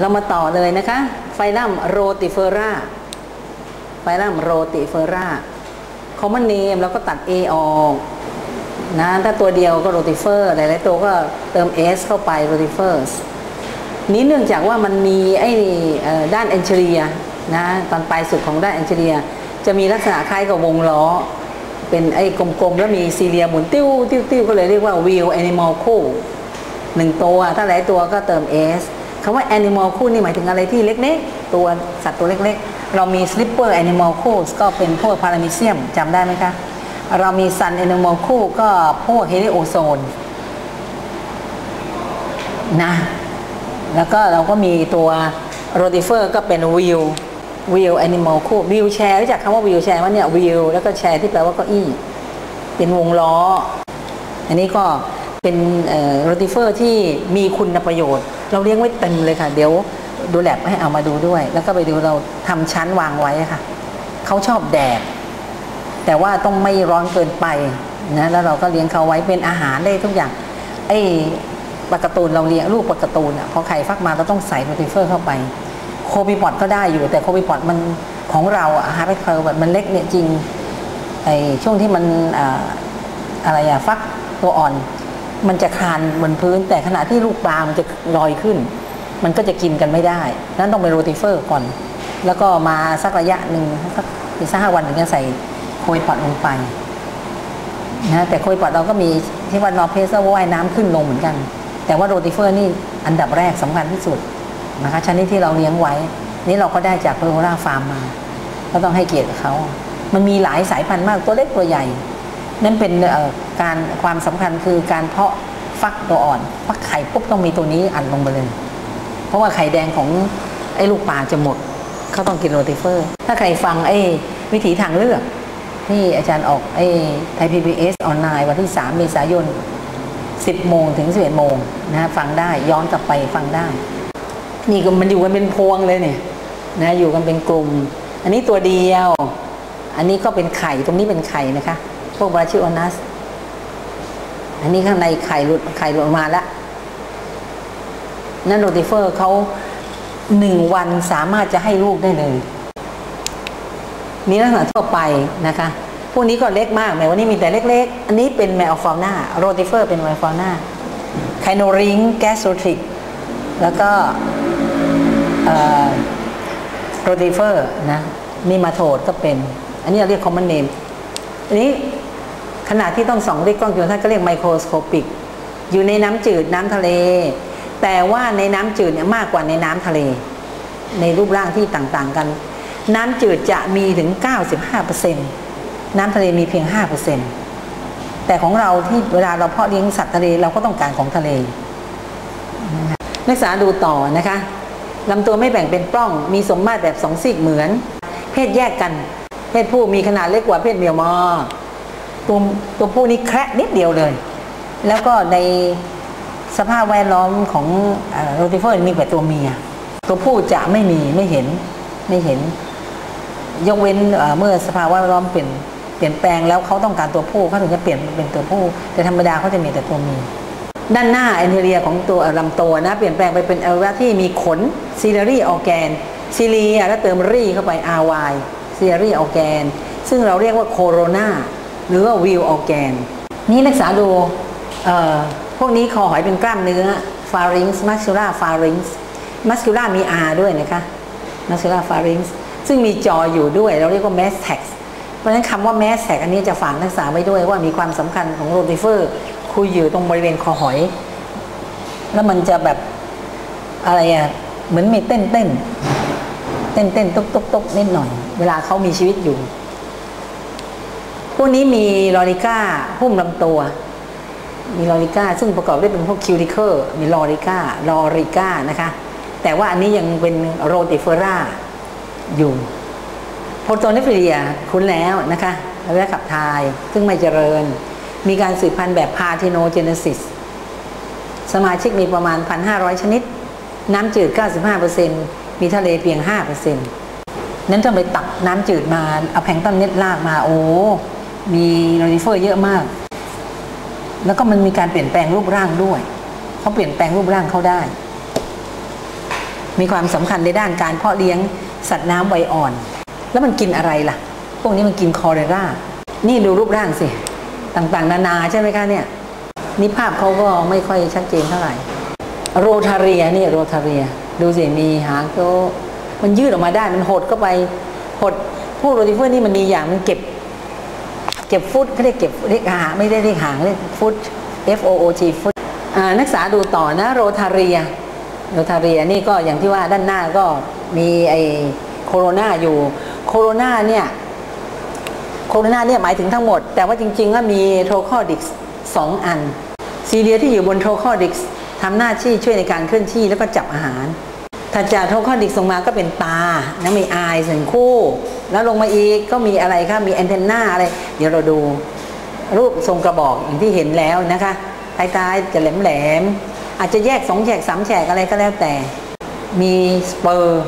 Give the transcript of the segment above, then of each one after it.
เรามาต่อเลยนะคะ ไฟลัม Rotifera ไฟลัม Rotifera common name เราก็ตัด A ออกนะถ้าตัวเดียวก็โรติเฟอร์หลายๆตัวก็เติม S เข้าไป rotifers นี้เนื่องจากว่ามันมีไอ้ด้าน anterior นะตอนปลายสุดของด้าน anterior จะมีลักษณะคล้ายกับวงล้อ เป็นไอ้กลมๆ แล้วมี cilia หมุนติ้วติ้วติ้วก็เลยเรียกว่า wheel animalculeหนึ่งตัว ถ้าหลายตัวก็เติม s คำว่า animal คู่นี่หมายถึงอะไรที่เล็กๆ ตัวสัตว์ตัวเล็กๆ เรามี slipper animal คู่ก็เป็นพวกพารามิเซียมจำได้ไหมคะ เรามี sun animal คู่ก็พวก heliozoan นะ แล้วก็เราก็มีตัวโรติเฟอร์ก็เป็น wheel wheel animalcule wheelchair รู้จักคำว่า wheelchair ว่าเนี่ย wheel แล้วก็ chair ที่แปลว่าเก้าอี้ เป็นวงล้อ อันนี้ก็เป็นโรติเฟอร์ที่มีคุณประโยชน์ เราเลี้ยงไว้เต็มเลยค่ะ เดี๋ยวดูแลบให้เอามาดูด้วย แล้วก็ไปดูเราทำชั้นวางไว้ค่ะเขาชอบแดด แต่ว่าต้องไม่ร้อนเกินไปนะแล้วเราก็เลี้ยงเขาไว้เป็นอาหารได้ทุกอย่างไอ้ปลากร์ตูนเราเลี้ยงลูกปลากร์ตูนอะพอไข่ฟักมาเราต้องใส่โปรติเฟอร์เข้าไป โคบิพอดก็ได้อยู่ แต่โคบิพอดมันของเราอะ harpac แบบมันเล็กเนี่ยจริงไอ้ช่วงที่มันอ่าอะไรอะฟักตัวอ่อน มันจะคลานบนพื้น แต่ขณะที่ลูกปลา มันจะลอยขึ้น มันก็จะกินกันไม่ได้ นั้นต้องเป็นโรติเฟอร์ก่อน แล้วก็มาสักระยะหนึ่งสักอีกสักห้าวันถึงจะใส่ copepod ลงไปนะแต่ copepod เราก็มีที่ว่า nauplius ว่ายน้ำขึ้นลงเหมือนกัน แต่ว่าโรติเฟอร์นี่อันดับแรกสำคัญที่สุดนะคะชนิดที่เราเลี้ยงไว้ นี่เราก็ได้จากเพอร์โราฟาร์มมา ก็ต้องให้เกียรติเขา มันมีหลายสายพันธุ์มากตัวเล็กตัวใหญ่ นั่นเป็นการความสำคัญคือการเพาะฟักตัวอ่อนฟักไข่ปุ๊บต้องมีตัวนี้อันลงไปเลยเพราะว่าไข่แดงของไอ้ลูกปลาจะหมดเขาต้องกินโรติเฟอร์ ถ้าใครฟังไอ้วิถีทางเลือกที่อาจารย์ออกไอ้ไทยพีบีเอสออนไลน์วันที่ 3 เมษายน 10 โมงถึง 11 โมงนะฟังได้ย้อนกลับไปฟังได้ นี่ก็มันอยู่กันเป็นพวงเลยเนี่ยนะอยู่กันเป็นกลุ่ม อันนี้ตัวเดียว อันนี้ก็เป็นไข่ตรงนี้เป็นไข่นะคะ พวกบราชิโอนัส อันนี้ข้างในไข่หลุดไข่หลุดมาแล้วนั่นโรติเฟอร์เขาหนึ่งวันสามารถจะให้ลูกได้เลย มีลักษณะทั่วไปนะคะ พวกนี้ก็เล็กมากแม้วันนี้มีแต่เล็ก ๆ อันนี้เป็น meiofauna rotifer เป็น meiofauna kinorhynch gastrotrich แล้วก็โรติเฟอร์นะ nematode ก็เป็น อันนี้เราเรียก common name อันนี้ ขนาดที่ต้องส่องด้วยกล้องจุลทรรศน์ก็เรียก microscopic อยู่ในน้ำจืดน้ำทะเล แต่ว่าในน้ำจืดเนี่ยมากกว่าในน้ำทะเล ในรูปร่างที่ต่างๆกัน น้ำจืดจะมีถึง 95%น้ำทะเลมีเพียง 5%แต่ของเราที่เวลาเราเพาะเลี้ยงสัตว์ทะเลเราก็ต้องการของทะเลนักศึกษาดูต่อนะคะลำตัวไม่แบ่งเป็นปล้อง มีสมมาตรแบบสองซีกเหมือน เพศแยกกัน เพศผู้มีขนาดเล็กกว่าเพศเมียมอ ตัวตัวผู้นี่แคระนิดเดียวเลย แล้วก็ในสภาพแวดล้อมของโรติเฟอร์มีแต่ตัวเมีย ตัวผู้จะไม่มีไม่เห็นไม่เห็น ยกเว้นเมื่อสภาวะแวดล้อมเปลี่ยนเปลี่ยนแปลงแล้วเขาต้องการตัวผู้เขาถึงจะเปลี่ยนเป็นตัวผู้ แต่ธรรมดาเขาจะมีแต่ตัวเมียด้านหน้า anterior ของตัวลำตัวนะ เปลี่ยนแปลงไปเป็นอวัยวะที่มีขนซีเรียออแกนซีเรียแล้วเติมรีเข้าไป ry ซีเรียออแกนซึ่งเราเรียกว่าโคโรนา หรือว่าวิวออแกน นี่นักศึกษาดูพวกนี้คอหอยเป็นกล้ามเนื้อ pharynx muscular pharynx muscular มี r ด้วยนะคะ muscular pharynx ซึ่งมีจออยู่ด้วย เราเรียกว่า mass tax เพราะฉะนั้นคำว่า mass tax อันนี้จะฝากนักศึกษาไว้ด้วยว่ามีความสำคัญของโรติเฟอร์คุยอยู่ตรงบริเวณคอหอย แล้วมันจะแบบอะไรอะเหมือนมีเต้นเต้นเต้นเต้นตุ๊กตุ๊กตุ๊กนิดหน่อย เวลาเขามีชีวิตอยู่ พวกนี้มี lorica หุ้มลำตัว มี lorica ซึ่งประกอบด้วยเป็นพวก cuticle มี lorica lorica นะคะ แต่ว่าอันนี้ยังเป็น Rotifera อยู่ protonephridia คุ้นแล้วนะคะระบบขับถ่ายซึ่งไม่เจริญ มีการสืบพันธุ์แบบ parthenogenesis สมาชิกมีประมาณ 1,500 ชนิด น้ำจืด 95%มีทะเลเพียง 5%นั้นต้องไปตักน้ำจืดมา เอา plankton net ลากมาโอ้ มีโรนิเฟอร์เยอะมาก แล้วก็มันมีการเปลี่ยนแปลงรูปร่างด้วย เขาเปลี่ยนแปลงรูปร่างเขาได้ มีความสำคัญในด้านการเพาะเลี้ยงสัตว์น้ำวัยอ่อน แล้วมันกินอะไรล่ะ พวกนี้มันกิน Chlorella นี่ดูรูปร่างสิ ต่างๆ นานาใช่ไหมคะเนี่ยนี่ภาพเขาก็ไม่ค่อยชัดเจนเท่าไหร่ โรทาเรียนี่โรทาเรีย ดูสิมีหางก็มันยืดออกมาได้ มันหดเข้าไป หดพวกโรติเฟอร์นี่มันมีอย่างมันเก็บ ก็บฟุตเขาเรียกเก็บเรียกหางไม่ได้เรียกหางเรียกฟุต F O O G ฟุตนักศึกษาดูต่อนะโรทาเรียโรทาเรียนี่ก็อย่างที่ว่าด้านหน้าก็มีไอโคโรนาอยู่โคโรนาเนี่ยโคโรนาเนี่ยหมายถึงทั้งหมด แต่ว่าจริงๆแล้วมี trochal disc สองอัน cilia ที่อยู่บน trochal disc ทำหน้าที่ช่วยในการเคลื่อนที่แล้วก็จับอาหารถัดจาก trochal disc ลงมาก็เป็นตานะมีอายส่วนคู่ แล้วลงมาอีกก็มีอะไรคะมี antenna อะไร เดี๋ยวเราดูรูปทรงกระบอกอย่างที่เห็นแล้วนะคะท้ายๆจะแหลมๆอาจจะแยกสองแฉกสามแฉกอะไรก็แล้วแต่ มี spur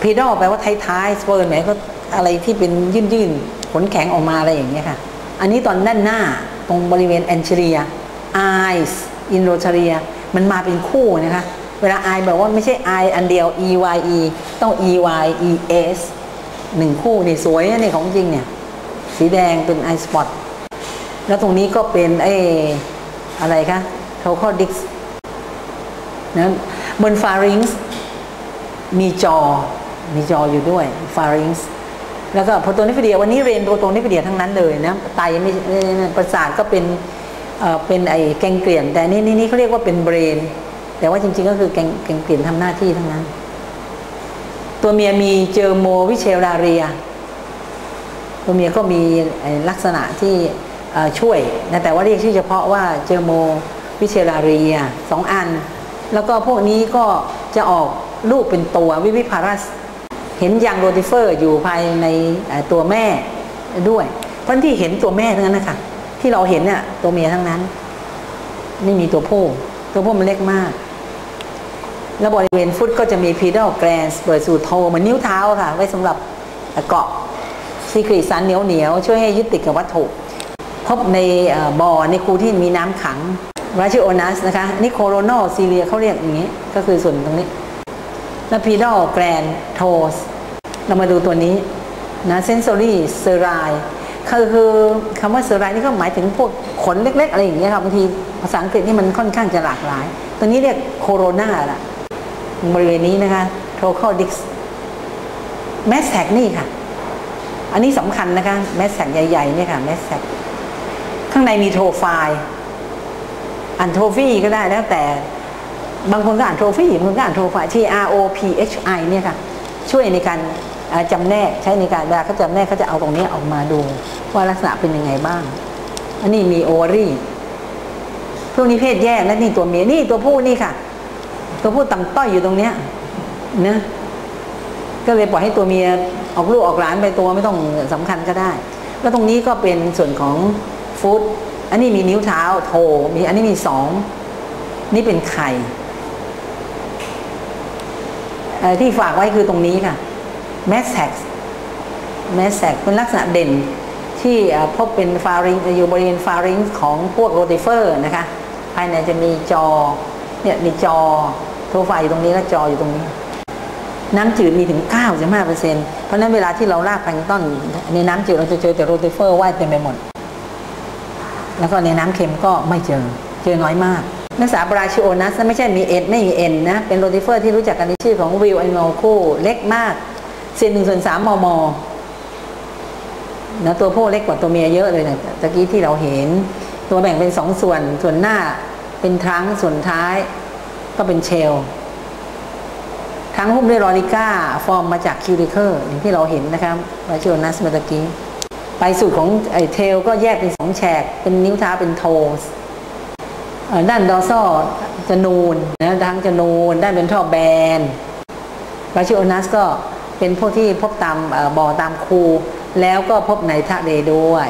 pedal แปลว่าท้ายๆ spur หมายก็อะไรที่เป็นยื่นๆขนแข็งออกมาอะไรอย่างเงี้ยค่ะ อันนี้ตอนด้านหน้าตรงบริเวณ anterior eyes in rostrum มันมาเป็นคู่นะคะ เวลา eye บอกว่าไม่ใช่ eye อันเดียว e y e ต้อง e y e s หนึ่งคู่นี่สวยนี่ของจริงเนี่ย สีแดงเป็น eyespot แล้วตรงนี้ก็เป็นไออะไรคะโทคอดิกส์นะบน pharynx มี jaw มี jaw อยู่ด้วย pharynx แล้วก็ protonephridia วันนี้เรียน protonephridia ทั้งนั้นเลยนะไตไม่ประสาทก็เป็นเออเป็นไอ ganglion แต่นี่นี่นี่เขาเรียกว่าเป็น brain แต่ว่าจริงๆก็คือ gang ganglion ทำหน้าที่ทั้งนั้น ตัวเมียมี germovitellaria ตัวเมียก็มีลักษณะที่ช่วยนะแต่ว่าเรียกชื่อเฉพาะว่า germovitellaria สองอัน แล้วก็พวกนี้ก็จะออกลูกเป็นตัว viviparous เห็นยังโรติเฟอร์อยู่ภายในตัวแม่ด้วยเพราะที่เห็นตัวแม่ทั้งนั้นนะคะที่เราเห็นเนี่ยตัวเมียทั้งนั้น ไม่มีตัวผู้ ตัวผู้มันเล็กมาก แล้วบริเวณฟุตก็จะมี pedal glands เปิดสู่ toe เหมือนนิ้วเท้าค่ะ ไว้สำหรับเกาะ secretion เหนียวเหนียวช่วยให้ยึดติดกับวัตถุ พบในบ่อในคูที่มีน้ำขัง Brachionus นะคะนี่ coronal cilia เขาเรียกอย่างนี้ ก็คือส่วนตรงนี้ แล้ว pedal gland toes เรามาดูตัวนี้นะ sensory cirri คือคือคำว่า cirri นี่ก็หมายถึงพวกขนเล็ก ๆ อะไรอย่างเงี้ยครับบางทีภาษาอังกฤษนี่มันค่อนข้างจะหลากหลาย ตัวนี้เรียกโคโรนาล่ะ บริเวณนี้นะคะ trochal disc mastax นี่ค่ะ อันนี้สำคัญนะคะ mastax ใหญ่ๆเนี่ยค่ะ mastax ข้างในมี trophi อ่าน trophi ก็ได้แล้วแต่บางคนก็อ่าน trophi บางคนก็อ่าน trophi T R O P H I เนี่ยค่ะ ช่วยในการจำแนกใช้ในการเวลาเขาจำแนกเขาจะเอาตรงนี้ออกมาดู ว่าลักษณะเป็นยังไงบ้าง อันนี้มี ovaryพวกนี้เพศแยกและนี่ตัวเมียนี่ตัวผู้นี่ค่ะ ตัวผู้ต่ำต้อยอยู่ตรงเนี้ยนะก็เลยปล่อยให้ตัวเมียออกลูกออกหลานไปตัวไม่ต้องสำคัญก็ได้ แล้วตรงนี้ก็เป็นส่วนของฟุตอันนี้มีนิ้วเท้า toe มีอันนี้มีสองนี่เป็นไข่ที่ฝากไว้คือตรงนี้ค่ะ mastax mastax เป็นลักษณะเด่นที่พบเป็นฟาริงอยู่บริเวณฟาริงของพวกโรติเฟอร์นะคะ ภายในจะมีจอเนี่ยมีจอ โทรไฟอยู่ตรงนี้แล้วจออยู่ตรงนี้ น้ำจืดมีถึง 95%เพราะนั้นเวลาที่เราลากแพลงต้นในน้ำจืดเราจะเจอแต่โรติเฟอร์ว่ายเต็มไปหมด แล้วก็ในน้ำเค็มก็ไม่เจอ เจอน้อยมากนักษาบราชิโอนัสไม่ใช่มีเอ็นไม่มีเอ็นนะ เป็นโรติเฟอร์ที่รู้จักกันในชื่อของวิลไอโนคู่เล็กมากเศษหนึ่งส่วนสามมมนะตัวผู้เล็กกว่าตัวเมียเยอะเลยนะตะกี้ที่เราเห็น ตัวแบ่งเป็นสองส่วน ส่วนหน้าเป็นทรังส่วนท้าย ก็เป็นเชลทั้งหุ้มด้วยรอริก้า ฟอร์มมาจากคิวริเคิลอย่างที่เราเห็นนะครับบราชิโอนัสเมื่อกี้ไปสุดของไอเทลก็แยกเป็นสองแฉก เป็นนิ้วเท้าเป็นโทสด้านดอซอจะนูนนะทั้งจะนูนด้านเป็นท่อแบน Brachionus ก็เป็นพวกที่พบตามบ่อตามคู แล้วก็พบในทะเลด้วย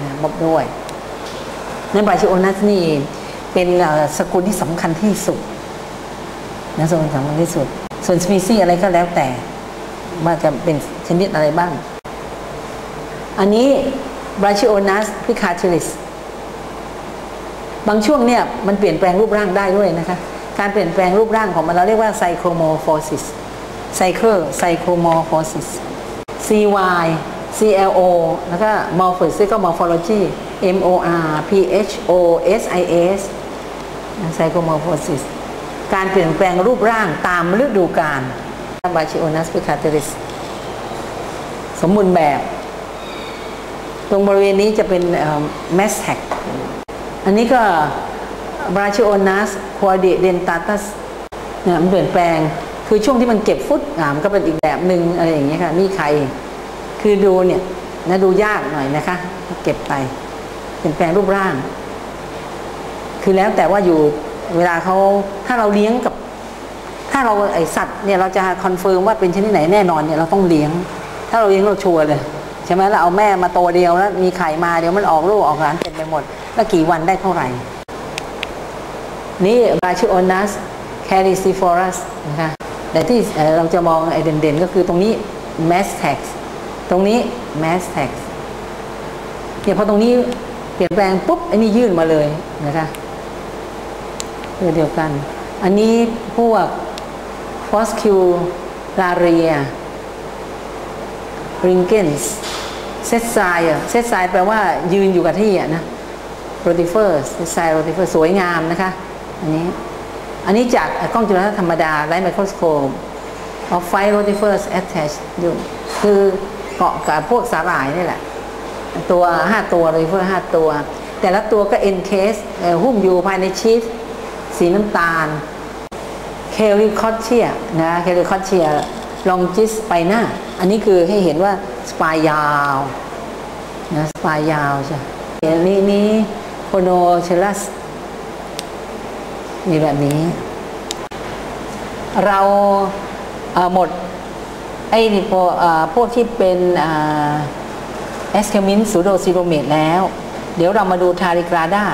นะพบด้วยนั้น Brachionus นี่เป็นสกุลที่สำคัญที่สุด นะสกุลสำคัญที่สุด ส่วนสปีซีอะไรก็แล้วแต่ว่าจะเป็นชนิดอะไรบ้าง อันนี้ Brachionus plicatilisบางช่วงเนี่ยมันเปลี่ยนแปลงรูปร่างได้ด้วยนะคะ การเปลี่ยนแปลงรูปร่างของมันเราเรียกว่าไซโครโมโฟซิส cycle cyclomorphosis cy clo แล้วก็ morphosis ก็ morphology mor pho sis cyclomorphosis การเปลี่ยนแปลงรูปร่างตามฤดูกาลบาชิโอนัสพิคาเตริสสมบูรณ์แบบ ตรงบริเวณนี้จะเป็น mastax อันนี้ก็ Brachionus quadridentatus เนี่ยมันเปลี่ยนแปลงคือช่วงที่มันเก็บฟุตอ่ามันก็เป็นอีกแบบหนึ่งอะไรอย่างเงี้ยค่ะนี่ใครคือดูเนี่ยนะดูยากหน่อยนะคะ เก็บไป เปลี่ยนแปลงรูปร่าง คือแล้วแต่ว่าอยู่ เวลาเขาถ้าเราเลี้ยงกับ ถ้าเราไอสัตว์เนี่ยเราจะ confirm ว่าเป็นชนิดไหนแน่นอนเนี่ยเราต้องเลี้ยง ถ้าเราเลี้ยงเราชัวร์เลยใช่ไหมเราเอาแม่มาตัวเดียวแล้วมีไข่มาเดี๋ยวมันออกลูกออกหลานเต็มไปหมด แล้วกี่วันได้เท่าไหร่ นี่ราชิโอนัสแคริซิฟอรัสนะคะแต่ที่เราจะมองไอเด่นๆ ก็คือตรงนี้ mass tax ตรงนี้ mass tax เนี่ยพอตรงนี้เปลี่ยนแปลงปุ๊บไอ้นี่ยื่นมาเลยนะคะ เรื่อเดียวกัน อันนี้พวก Foscularia r i n g e n s เซตไซอะเซตไซแปลว่ายืนอยู่กับที่อะนะ rotifers เซตไซ rotifers สวยงามนะคะ อันนี้ อันนี้จากกล้องจุลทรรศน์ธรรมดาไร้ไมโครสโคป of five rotifers attached อยู่คือเกาะกับพวกสาหร่ายนี่แหละ ตัวห้าตัว rotifer ห้าตัว แต่ละตัวก็ encase เอ่อหุ้มอยู่ภายในชีส สีน้ำตาล Kellicottia นะ Kellicottia longispina อันนี้คือให้เห็นว่า spine ยาวนะ spine ยาวใช่อันนี้นี้ Conochilus มีแบบนี้ เราเหมดไอ้นี่พวกพวกที่เป็น Aschelminthes pseudocoelomate แล้ว เดี๋ยวเรามาดูทาริกราดา